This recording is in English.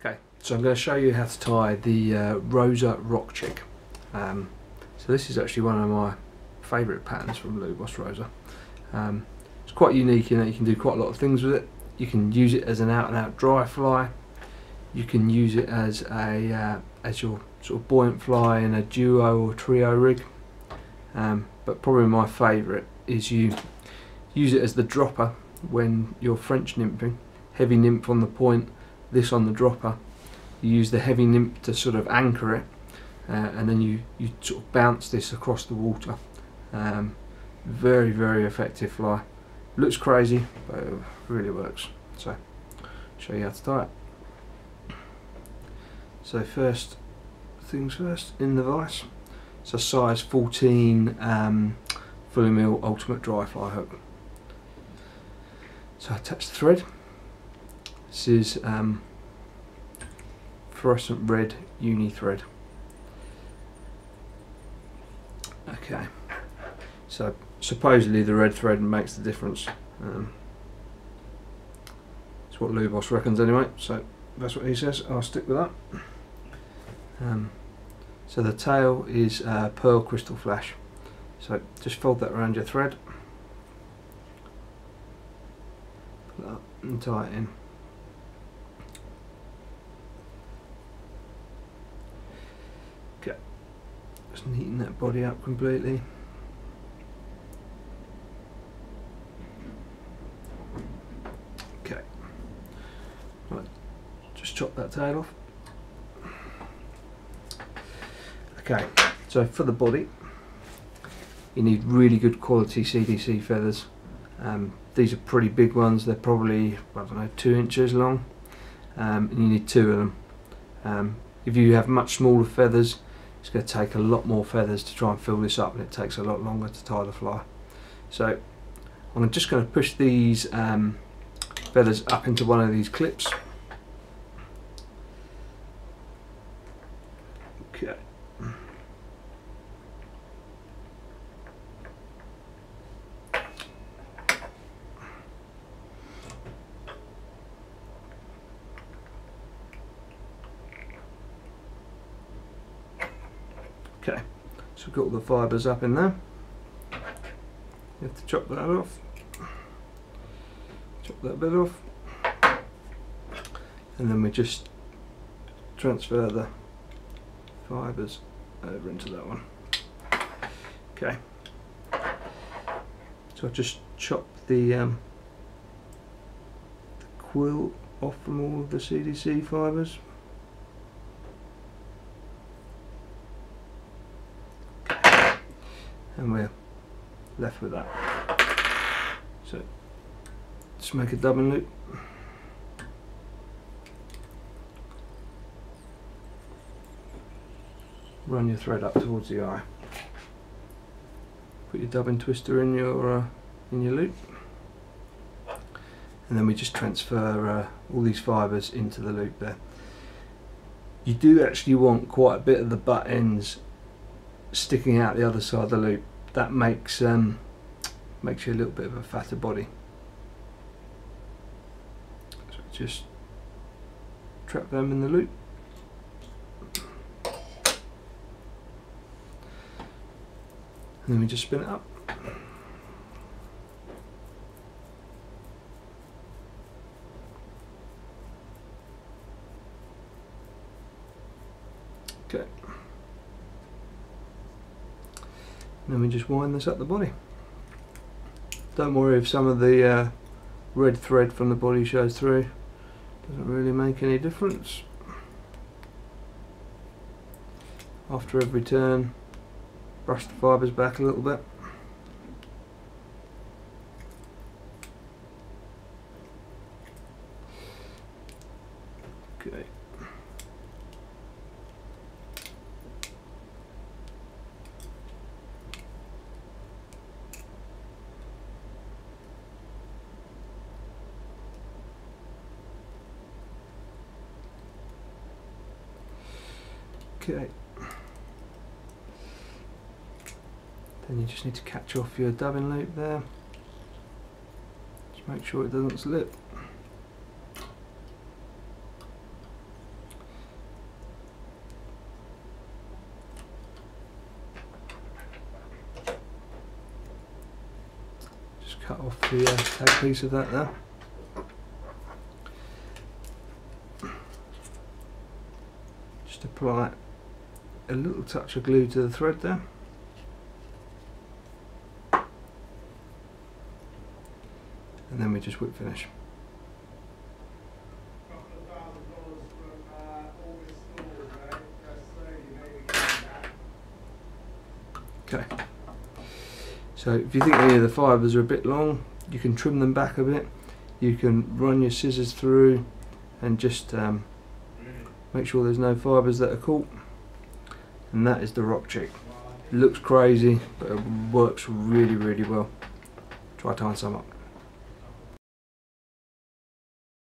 Okay, so I'm going to show you how to tie the uh, Roza Rock Chick. Um, so this is actually one of my favourite patterns from Lubos Roza. Um, it's quite unique in that you can do quite a lot of things with it. You can use it as an out and out dry fly. You can use it as a uh, as your sort of buoyant fly in a duo or trio rig. Um, but probably my favourite is you use it as the dropper when you're French nymphing. Heavy nymph on the point, this on the dropper. You use the heavy nymph to sort of anchor it, uh, and then you, you sort of bounce this across the water. Um, very, very effective fly. Looks crazy, but it really works. So, show you how to tie it. So first things first, in the vise. It's a size 14 um, Fulling Mill ultimate dry fly hook. So I attach the thread. This is um, fluorescent red uni thread. Okay, so supposedly the red thread makes the difference. Um, it's what Lubos reckons anyway, so that's what he says. I'll stick with that. Um, so the tail is uh, pearl crystal flash. So just fold that around your thread. And tie it in. Just neaten that body up completely. Okay, right, just chop that tail off. Okay, so for the body, you need really good quality CDC feathers. Um, these are pretty big ones, they're probably, I don't know, two inches long, um, and you need two of them. Um, if you have much smaller feathers, it's going to take a lot more feathers to try and fill this up, and it takes a lot longer to tie the fly. So I'm just going to push these um, feathers up into one of these clips. Okay. Okay, so we've got all the fibres up in there. You have to chop that off. Chop that bit off. And then we just transfer the fibres over into that one. Okay. So I just chop the, um, the quill off from all of the CDC fibres. And we're left with that. So just make a double loop. Run your thread up towards the eye. Put your dubbing twister in your uh, in your loop, and then we just transfer uh, all these fibres into the loop there. You do actually want quite a bit of the butt ends sticking out the other side of the loop. That makes um, makes you a little bit of a fatter body. So just trap them in the loop. And then we just spin it up. Okay. And then we just wind this up the body. Don't worry if some of the uh, red thread from the body shows through. Doesn't really make any difference. After every turn, brush the fibres back a little bit. Okay. Then you just need to catch off your dubbing loop there. Just make sure it doesn't slip. Just cut off the uh, tag piece of that there. just apply a little touch of glue to the thread there. And then we just whip finish. Okay. So if you think any of the fibres are a bit long, you can trim them back a bit. You can run your scissors through and just um, make sure there's no fibres that are caught. And that is the rock chick. Looks crazy, but it works really, really well. Try tying some up.